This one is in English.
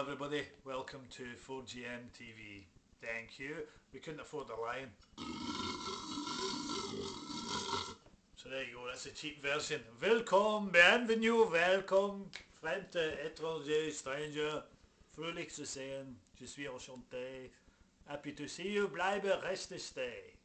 everybody, welcome to 4GM TV. Thank you. We couldn't afford the lion. So there you go, that's a cheap version. Welcome, bienvenue, welcome, friend, étranger, stranger. Fröhlich zu sehen, je suis enchanté. Happy to see you, bleibe, reste, stay.